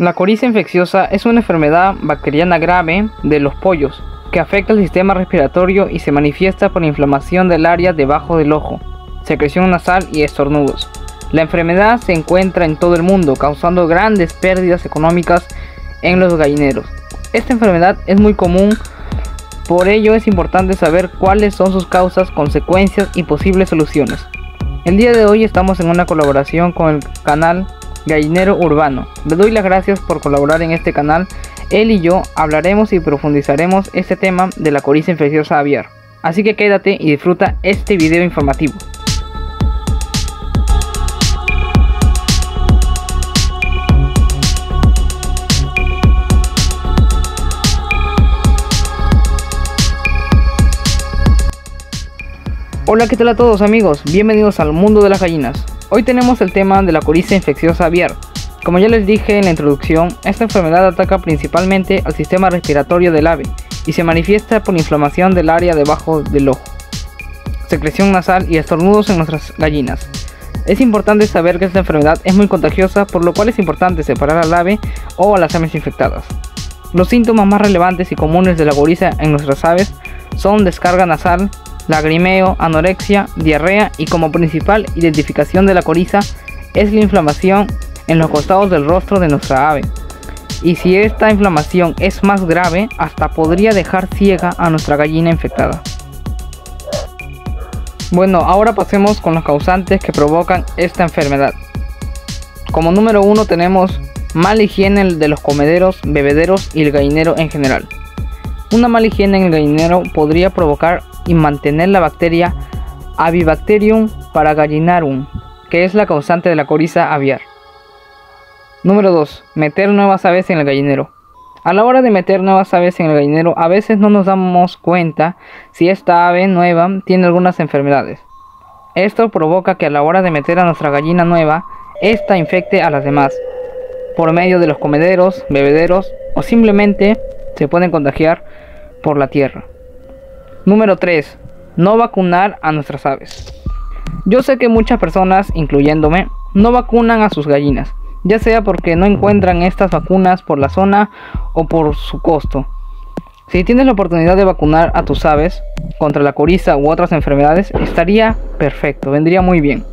La coriza infecciosa es una enfermedad bacteriana grave de los pollos que afecta el sistema respiratorio y se manifiesta por inflamación del área debajo del ojo, secreción nasal y estornudos. La enfermedad se encuentra en todo el mundo, causando grandes pérdidas económicas en los gallineros. Esta enfermedad es muy común, por ello es importante saber cuáles son sus causas, consecuencias y posibles soluciones. El día de hoy estamos en una colaboración con el canal Gallinero Urbano. Le doy las gracias por colaborar en este canal. Él y yo hablaremos y profundizaremos este tema de la coriza infecciosa aviar. Así que quédate y disfruta este video informativo. Hola, ¿qué tal a todos amigos? Bienvenidos al mundo de las gallinas. Hoy tenemos el tema de la coriza infecciosa aviar. Como ya les dije en la introducción, esta enfermedad ataca principalmente al sistema respiratorio del ave y se manifiesta por inflamación del área debajo del ojo, secreción nasal y estornudos en nuestras gallinas. Es importante saber que esta enfermedad es muy contagiosa, por lo cual es importante separar al ave o a las aves infectadas. Los síntomas más relevantes y comunes de la coriza en nuestras aves son descarga nasal, lagrimeo, anorexia, diarrea y como principal identificación de la coriza es la inflamación en los costados del rostro de nuestra ave. Y si esta inflamación es más grave, hasta podría dejar ciega a nuestra gallina infectada. Bueno, ahora pasemos con los causantes que provocan esta enfermedad. Como número uno tenemos mala higiene de los comederos, bebederos y el gallinero en general. Una mala higiene en el gallinero podría provocar y mantener la bacteria Avibacterium paragallinarum, que es la causante de la coriza aviar. Número 2. Meter nuevas aves en el gallinero. A la hora de meter nuevas aves en el gallinero, a veces no nos damos cuenta si esta ave nueva tiene algunas enfermedades. Esto provoca que a la hora de meter a nuestra gallina nueva, esta infecte a las demás, por medio de los comederos, bebederos o simplemente se pueden contagiar por la tierra. Número 3. No vacunar a nuestras aves. Yo sé que muchas personas, incluyéndome, no vacunan a sus gallinas, ya sea porque no encuentran estas vacunas por la zona o por su costo. Si tienes la oportunidad de vacunar a tus aves contra la coriza u otras enfermedades, estaría perfecto, vendría muy bien.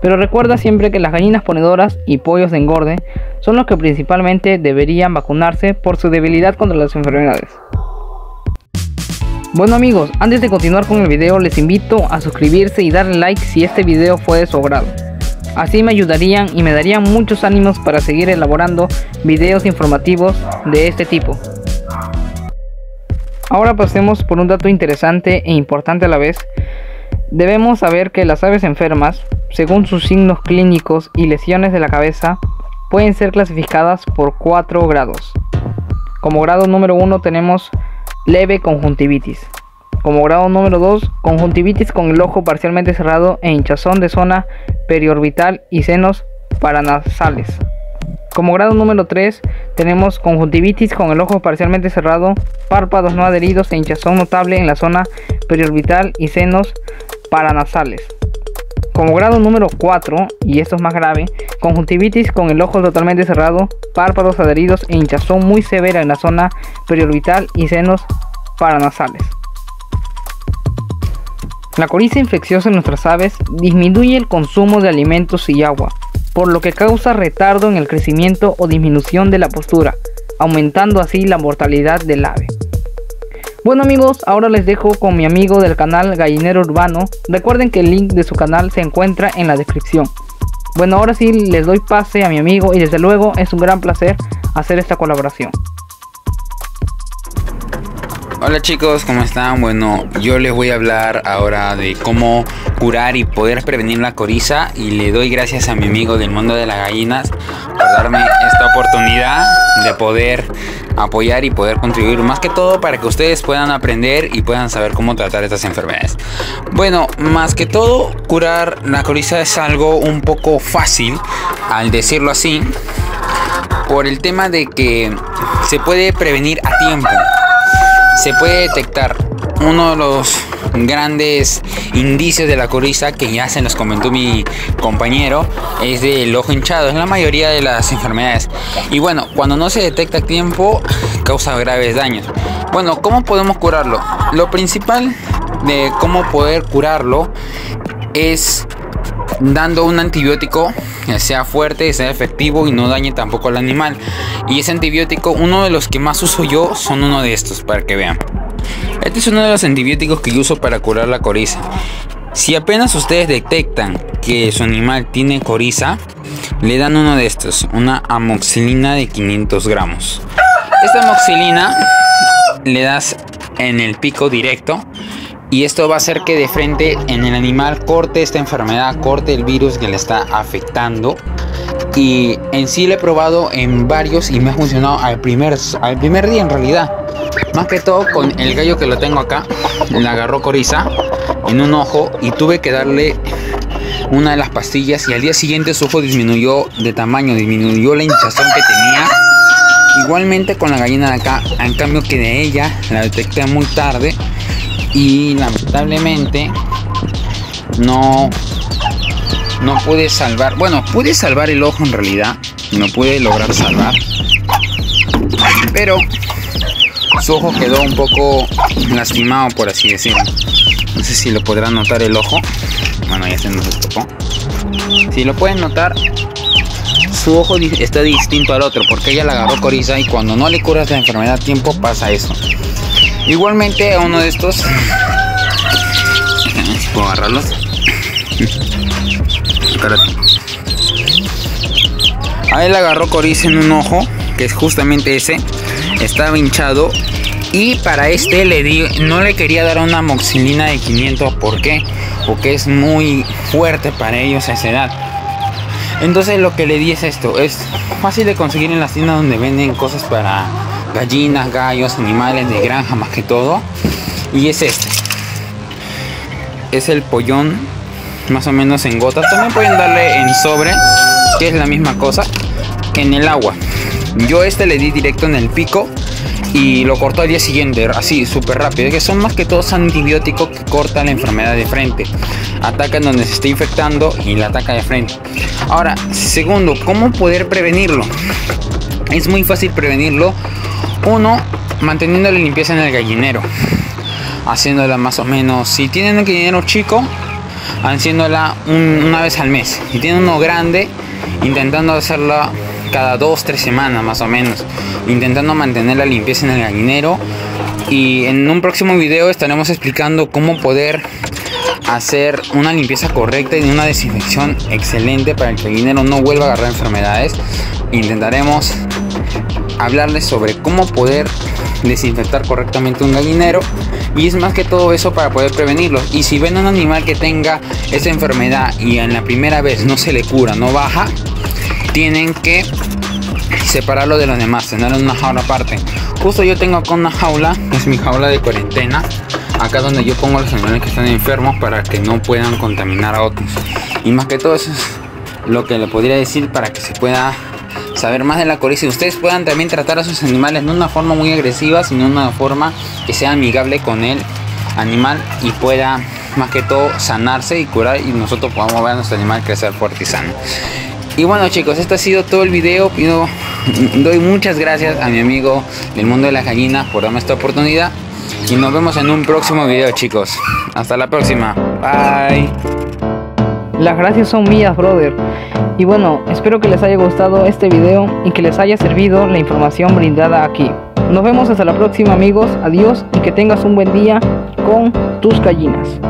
Pero recuerda siempre que las gallinas ponedoras y pollos de engorde son los que principalmente deberían vacunarse por su debilidad contra las enfermedades. Bueno amigos, antes de continuar con el video les invito a suscribirse y darle like si este video fue de su agrado. Así me ayudarían y me darían muchos ánimos para seguir elaborando videos informativos de este tipo. Ahora pasemos por un dato interesante e importante a la vez. Debemos saber que las aves enfermas, según sus signos clínicos y lesiones de la cabeza, pueden ser clasificadas por cuatro grados. Como grado número 1 tenemos leve conjuntivitis. Como grado número 2, conjuntivitis con el ojo parcialmente cerrado e hinchazón de zona periorbital y senos paranasales. Como grado número 3 tenemos conjuntivitis con el ojo parcialmente cerrado, párpados no adheridos e hinchazón notable en la zona periorbital y senos paranasales. Como grado número 4, y esto es más grave, conjuntivitis con el ojo totalmente cerrado, párpados adheridos e hinchazón muy severa en la zona periorbital y senos paranasales. La coriza infecciosa en nuestras aves disminuye el consumo de alimentos y agua, por lo que causa retardo en el crecimiento o disminución de la postura, aumentando así la mortalidad del ave. Bueno amigos, ahora les dejo con mi amigo del canal Gallinero Urbano. Recuerden que el link de su canal se encuentra en la descripción. Bueno, ahora sí les doy pase a mi amigo y desde luego es un gran placer hacer esta colaboración. Hola chicos, ¿cómo están? Bueno, yo les voy a hablar ahora de cómo curar y poder prevenir la coriza y le doy gracias a mi amigo del mundo de las gallinas por darme esta oportunidad de poder apoyar y poder contribuir más que todo para que ustedes puedan aprender y puedan saber cómo tratar estas enfermedades. Bueno, más que todo, curar la coriza es algo un poco fácil, al decirlo así, por el tema de que se puede prevenir a tiempo. Se puede detectar uno de los grandes indicios de la coriza que ya se nos comentó mi compañero es del ojo hinchado, en la mayoría de las enfermedades. Y bueno, cuando no se detecta a tiempo causa graves daños. Bueno, ¿cómo podemos curarlo? Lo principal de cómo poder curarlo es dando un antibiótico que sea fuerte, sea efectivo y no dañe tampoco al animal. Y ese antibiótico, uno de los que más uso yo son uno de estos, para que vean. Este es uno de los antibióticos que yo uso para curar la coriza. Si apenas ustedes detectan que su animal tiene coriza, le dan uno de estos, una amoxilina de 500 gramos. Esta amoxilina le das en el pico directo y esto va a hacer que de frente en el animal corte esta enfermedad, corte el virus que le está afectando. Y en sí le he probado en varios y me ha funcionado al primer, al primer día en realidad. Más que todo con el gallo que lo tengo acá, le agarró coriza en un ojo y tuve que darle una de las pastillas y al día siguiente su ojo disminuyó de tamaño, disminuyó la hinchazón que tenía. Igualmente con la gallina de acá, en cambio que de ella la detecté muy tarde y lamentablemente no no pude salvar bueno pude salvar el ojo en realidad no pude lograr salvar pero su ojo quedó un poco lastimado por así decirlo. No sé si lo podrán notar el ojo. Bueno ya se nos tocó si lo pueden notar su ojo está distinto al otro porque ella la agarró coriza y cuando no le curas la enfermedad a tiempo pasa eso Igualmente a uno de estos. Si puedo agarrarlos. A él agarró coriza en un ojo, que es justamente ese. Estaba hinchado. Y para este le di, no le quería dar una moxilina de 500. ¿Por qué? Porque es muy fuerte para ellos a esa edad. Entonces lo que le di es esto. Es fácil de conseguir en las tiendas donde venden cosas para gallinas, gallos, animales de granja más que todo. Y es este. Es el pollón más o menos en gotas. También pueden darle en sobre, que es la misma cosa, en el agua. Yo este le di directo en el pico y lo cortó al día siguiente, así, súper rápido. Que son más que todos antibióticos que cortan la enfermedad de frente. Atacan donde se está infectando y la ataca de frente. Ahora, segundo, ¿cómo poder prevenirlo? Es muy fácil prevenirlo uno, manteniendo la limpieza en el gallinero. Haciéndola más o menos. Si tienen un gallinero chico, haciéndola una vez al mes. Si tienen uno grande, intentando hacerla cada dos, tres semanas más o menos. Intentando mantener la limpieza en el gallinero. Y en un próximo video estaremos explicando cómo poder hacer una limpieza correcta y una desinfección excelente para que el gallinero no vuelva a agarrar enfermedades. Intentaremos hablarles sobre cómo poder desinfectar correctamente un gallinero y es más que todo eso para poder prevenirlo. Y si ven un animal que tenga esa enfermedad y en la primera vez no se le cura no baja tienen que separarlo de los demás tener una jaula aparte. Justo yo tengo acá una jaula es mi jaula de cuarentena. Acá donde yo pongo los animales que están enfermos para que no puedan contaminar a otros. Y más que todo eso es lo que le podría decir para que se pueda saber más de la coriza y ustedes puedan también tratar a sus animales no de una forma muy agresiva, sino de una forma que sea amigable con el animal y pueda más que todo sanarse y curar y nosotros podamos ver a nuestro animal crecer fuerte y sano. Y bueno chicos, este ha sido todo el video. Pido, doy muchas gracias a mi amigo del mundo de las gallinas por darme esta oportunidad. Y nos vemos en un próximo video chicos. Hasta la próxima. Bye. Las gracias son mías, brother. Y bueno, espero que les haya gustado este video y que les haya servido la información brindada aquí. Nos vemos hasta la próxima amigos, adiós y que tengas un buen día con tus gallinas.